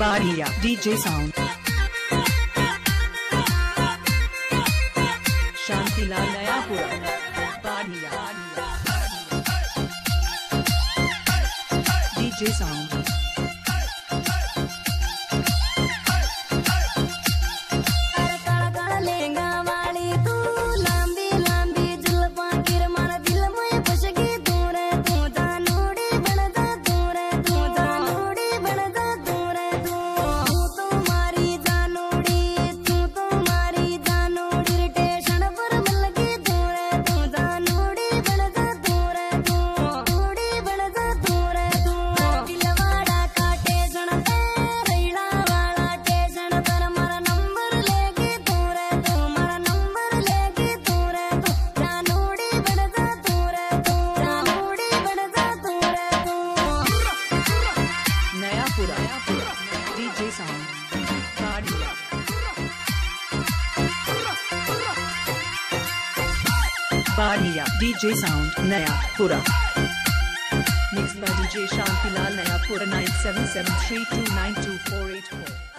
Bariya DJ sound Shantilal Nayapura Bariya. DJ sound Bariya DJ sound Nayapura mix by DJ Shantilal Nayapura nine seven seven three two nine two four eight four